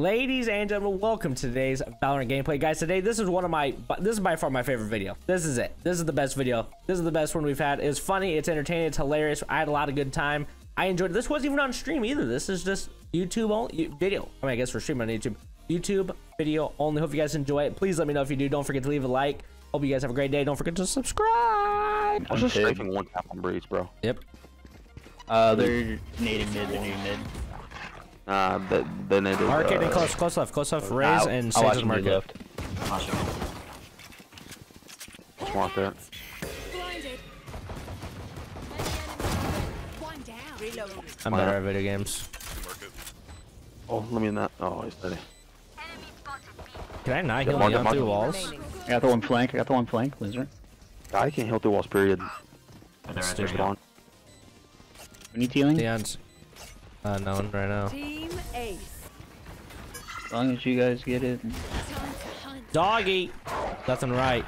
Ladies and gentlemen, welcome to today's Valorant gameplay. Guys, today, this is one of my, this is by far my favorite video. This is it. This is the best video. This is the best one we've had. It's funny, it's entertaining, it's hilarious. I had a lot of good time. I enjoyed it. This wasn't even on stream either. This is just YouTube only, video. I mean, I guess we're streaming on YouTube. YouTube video only. Hope you guys enjoy it. Please let me know if you do. Don't forget to leave a like. Hope you guys have a great day. Don't forget to subscribe. I was just strafing one tap on Breeze, bro. Yep. Uh, they're native mid, they're nading mid. Nah, that then it is. Market uh, and close, close left, close left. Raze I'll- and I'll Sage's watch market. mid left. Smart that. Blinded. One down. Reloading. I'm better at video games. Oh, let me in that. Oh, he's steady. Can I not Yeah, heal market, through walls? I got the one flank, I got the one flank, Lizard. I can't heal through walls, period. Stupid. Get on. We need healing. Leon's uh, known right now. Team Ace. As long as you guys get it. Time. Doggy! Nothing right.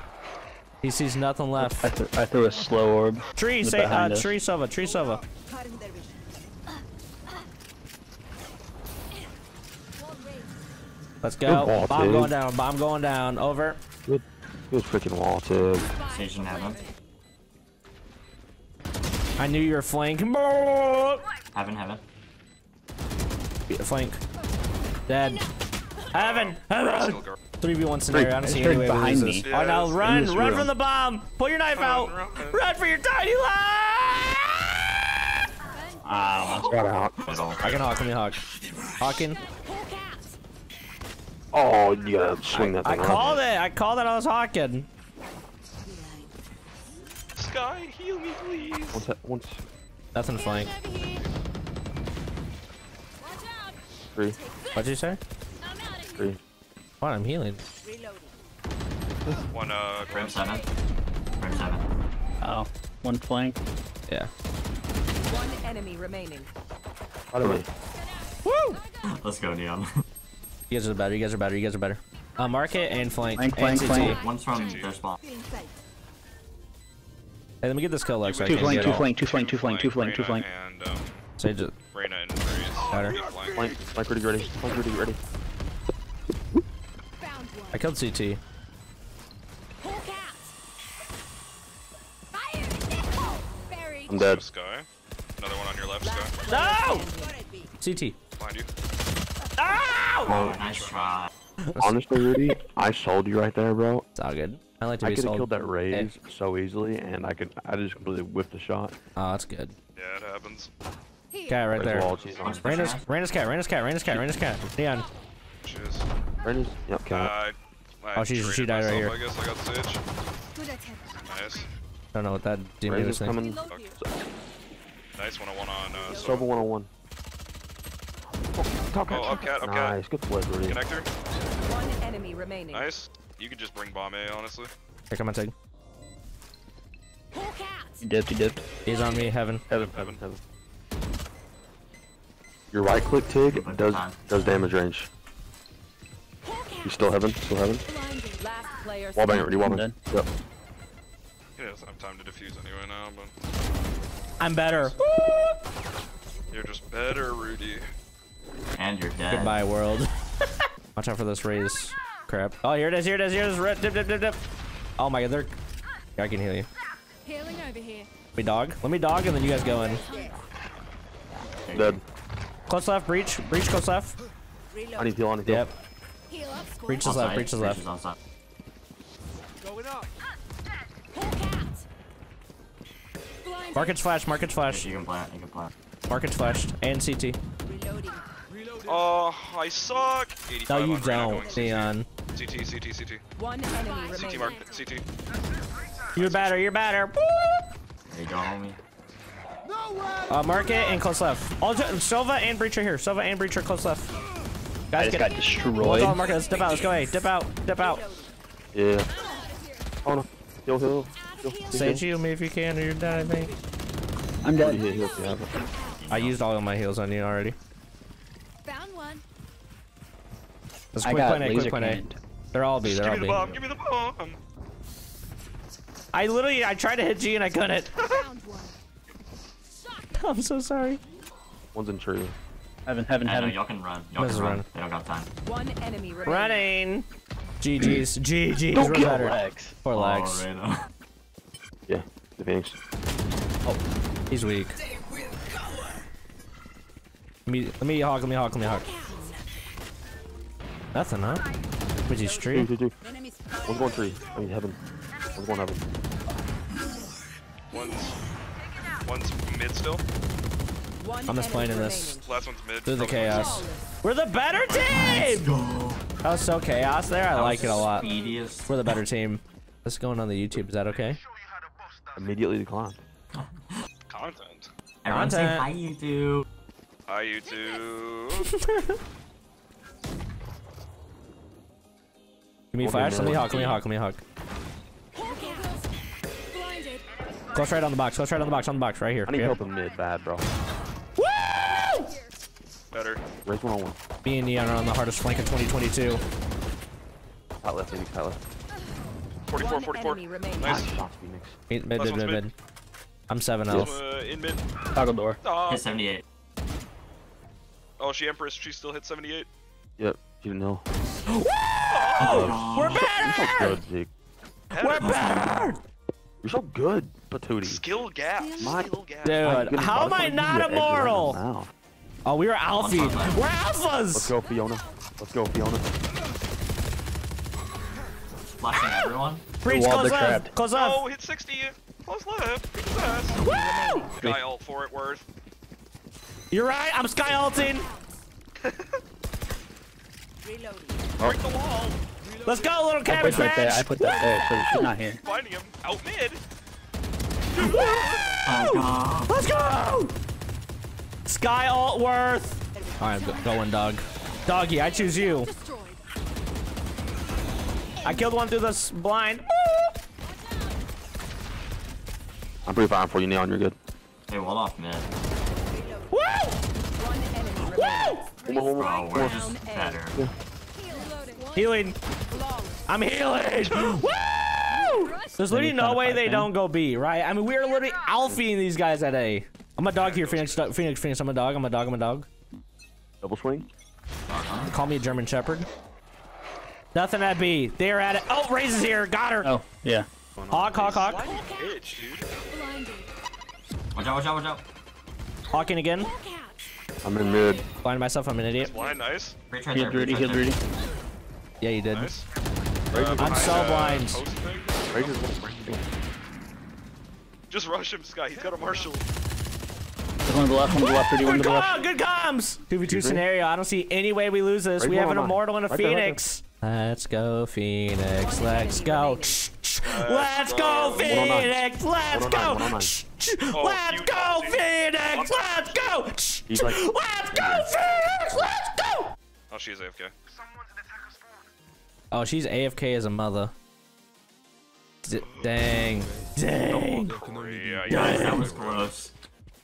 He sees nothing I, left. th I threw a slow orb. Tree, Look say, uh, behind us. tree Sova, tree Sova. Cutting their vision. Let's go. ball, Bomb dude. going down, bomb going down. Over. Good, good freaking wall, too. Sage didn't have him. I knew you were flank. Heaven, heaven. Flank. Dead. Heaven! Heaven! 3v1 scenario. I don't see right any way behind this. me. Oh no, Yeah, run! Run room. from the bomb! Pull your knife out! Run for your tiny life! Ah, Got out. Middle. I can hawk, let me hawk. Hawking. Hawk. Oh, yeah, swing that thing I thing called around. it! I called it, I was hawking. Skye, heal me, please. Once, that, once, Nothing flank. Over here. Watch out. Three, What'd you say? I'm out of here. three. What? I'm healing. One, uh, Grim Grim. seven. Grim seven. oh. One flank. Yeah. One enemy remaining. Out of me. Woo! Let's go, Neon. You guys are better, you guys are better, you guys are better. Uh, market and flank. Flank, and flank, CT. flank. One's from their spawn. Feeling. Hey, let me get this kill, Lex. so I Two can flank, two flank, two flank, two flank, two flank, two flank. And, um, Sage it. Reyna and Breeze. Better. Big flank. Flank, flank ready, ready. Flank ready, ready. I killed CT. Hawk out. Fire. Buried. I'm dead. Skye. Another one on your left, Skye. No! Got it, B. CT. Behind you. Ow! Oh, nice try. Honestly, Rudey, I sold you right there, bro. It's all good. I like to I be could have killed that Raze so easily, and I could, I just completely whiffed the shot. Oh, that's good. Yeah, it happens. Cat right there. wall, she's on. Reyna's, Reyna's cat, Reyna's cat, Reyna's cat, Reyna's cat. Neon. Cheers. Reyna's, yep, Uh, count. I, I Oh, she's- she traded died right here. I guess I got Sage. Good. Nice. Don't know what that demon is coming. Reload. Nice one-on-one uh, Sova Sova. 101. Oh, top Oh, up cat, up cat. Nice, good flip, Rudey. Connector. One enemy remaining. Nice. You could just bring bomb A, honestly. Here, come on, Tig. He dipped, he dipped. He's on me, heaven. Heaven, heaven, heaven. Your right click TIG does does damage range. You out. still heaven? Still heaven? Blinded. Last player. Wall bang ready, wall Yep. He doesn't have time to defuse anyway now, but I'm better. you're just better, Rudey. And you're dead. Goodbye, world. Watch out for this Raze. Crap. Oh, here it is, here it is, here it is. Red, dip, dip, dip, dip. Oh my god, they're... I can heal you. Healing over here. Let me dog. Let me dog, and then you guys go in. Dead. Close left, breach. Breach, close left. I need heal, I need heal. Yep. Heal up, squad. Breach is left, breach is left. is outside. Hawk out. Blinded. Market's flash, market's flash. You can plant, you can plant. Market's flashed. And CT. Reloading. Oh, I suck. No, you on Reyna going don't, CT. Neon. CT, CT, CT. One enemy CT remaining. mark, CT. You're better, you're better. There you go, homie. Uh, market and close left. All Sova and breach are here. Sova and breach are close left. I Guys, just get got Let's destroyed. all market. Let's dip out. Let's go. Hey, dip out. Dip out. Yeah. Oh no. Heal, heal. heal. heal. Sage heal me if you can, or you're dead. I think. I'm dead. heal, heal if you. I used all of my heals on you already. Found one. Let's I quick got plan A. Quick laser plan A. They're all B. Just They're all. give me the bomb, give me the bomb. I literally, I tried to hit G and I couldn't. Found one. I'm so sorry. One's in tree. Heaven, heaven, I know, heaven. y'all can run. Y'all can run. run. They don't got time. One enemy remaining. Running. GG's. GG's. Don't We're kill better. Rex. Poor Oh, right. Yeah, the Phoenix. Oh, he's weak. Let me, let me hawk, let me hawk, let me hawk. Nothing, huh? Which is tree. two, two. One's going tree. I mean heaven. One's going heaven. One's one's mid still. One I'm just playing in this. Last one's mid. Through the chaos. We're the better team! That was so chaos there. I like it a lot. Speediest. We're the better team. This is going on the YouTube. Is that okay? Immediately declined. Content. Everyone say Content. hi, YouTube. Hi YouTube. Give me Okay, flash. Let me man. hawk. Let me hawk. Let me hawk. Close right on the box. Close right on the box. On the box. Right here. I need Yep. help in mid bad, bro. Woo! Better. Raze one on one. Me and Neon are on the hardest flank in 2022. Pat left, maybe Pat left. 44, 44. Nice. Nice Phoenix. Mid, mid, mid, mid, mid. mid. I'm seven health. Uh, in mid. Toggle door. Oh, Hit 78. oh, she Empress. She still hit 78. Yep, you didn't know. Oh, We're better! You're so good, Zeke. We're better! You're so good, PaTudey. Skill gap. My- Skill gap. Dude, Goodness, how am I not did you get Edgar right in the immortal? Oh, we were alpha. One shot left. We're alphas. Let's go, Fiona. Let's go, Fiona. Flashing everyone. Breach, wall, close they're left. trapped. Close Oh, hit 60. Close left. Kick his ass. Woo! Guy ult for it, worth. You're right. I'm Skye ulting. Reloading. Break the wall. Let's go, little I cabbage put that there. I put that there, so she's not here. Finding him. Out mid. Oh. Let's go! Sky Altworth. Alright, I'm going, dog. Doggy, I choose you. I killed one through this blind. I'm pretty fine for you, Neon. You're good. Hey, wall off man. Woo! One enemy remaining. One more, one more. Oh, one we're just better. Healing. I'm healing. Woo! There's literally no way they don't go B, right? I mean, we're literally alphaing these guys at A. I'm a dog here, Phoenix. Dog, Phoenix, Phoenix. I'm a dog. I'm a dog. I'm a dog. Double swing. Call me a German Shepherd. Nothing at B. They're at it. Oh, Raze is here. Got her. Oh, yeah. Hawk, hawk, hawk. Why you bitch, dude? Blinded. Watch out, watch out, watch out. Hawking again. I'm in mid. Blind myself. I'm an idiot. Blind, nice. Breach right Heal there. Rudey, breach heal right there. Rudey. Yeah, you did. Nice. I'm so blind. Post thing. Raze one. Just rush him, Skye. He's got a marshal. There's one to the left, one to the left, Rudey, one to the left. call, good comms. 2v2 scenario. I don't see any way we lose this. Right we have an on immortal and a Right there, right there. phoenix. Let's go, Phoenix. Let's go. Let's go, go. One on nine. Phoenix. Let's go. nine, one on nine. Oh, Let's go. Phoenix. Let's go. Let's go, Phoenix. Let's go. Oh, she's AFK. Oh, she's AFK as a mother. D- dang. Dang. Yeah, yeah. that was close.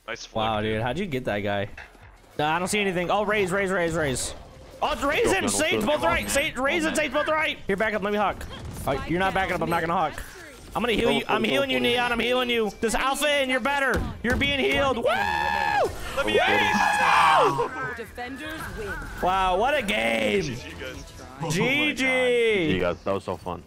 Nice flick, Wow, dude. How'd you get that guy? Nah, I don't see anything. Oh, Raze, Raze, Raze, Raze. Oh, it's Raze Go, Sage both right. Sage, Raze and Sage both right. Here, back up. Let me hawk. Oh, you're not backing up. I'm not gonna hawk. I'm gonna heal you. I'm healing you, Neon. I'm healing you. This alpha and you're better. You're being healed. Woo! Let me ace! Defenders win. Wow, what a game. GG. guys. Oh you GG. guys, that was so fun.